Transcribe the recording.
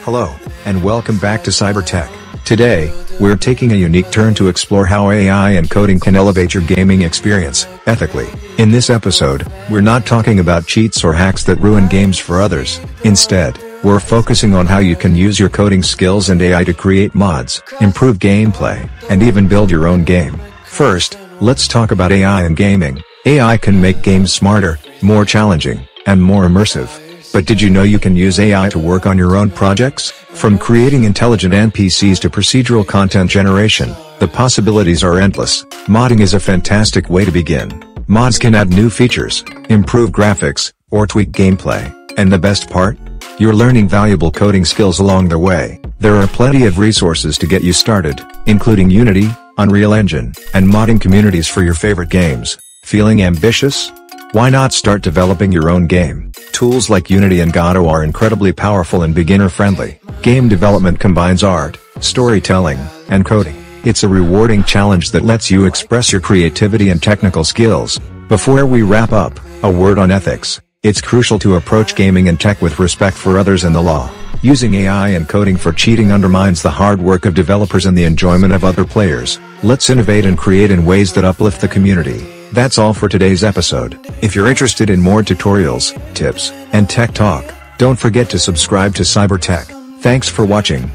Hello, and welcome back to Cybertech. Today, we're taking a unique turn to explore how AI and coding can elevate your gaming experience, ethically. In this episode, we're not talking about cheats or hacks that ruin games for others. Instead, we're focusing on how you can use your coding skills and AI to create mods, improve gameplay, and even build your own game. First, let's talk about AI and gaming. AI can make games smarter, more challenging, and more immersive. But did you know you can use AI to work on your own projects? From creating intelligent NPCs to procedural content generation, the possibilities are endless. Modding is a fantastic way to begin. Mods can add new features, improve graphics, or tweak gameplay. And the best part? You're learning valuable coding skills along the way. There are plenty of resources to get you started, including Unity, Unreal Engine, and modding communities for your favorite games. Feeling ambitious? Why not start developing your own game? Tools like Unity and Godot are incredibly powerful and beginner-friendly. Game development combines art, storytelling, and coding. It's a rewarding challenge that lets you express your creativity and technical skills. Before we wrap up, a word on ethics. It's crucial to approach gaming and tech with respect for others and the law. Using AI and coding for cheating undermines the hard work of developers and the enjoyment of other players. Let's innovate and create in ways that uplift the community. That's all for today's episode. If you're interested in more tutorials, tips, and tech talk, don't forget to subscribe to Cybertech. Thanks for watching.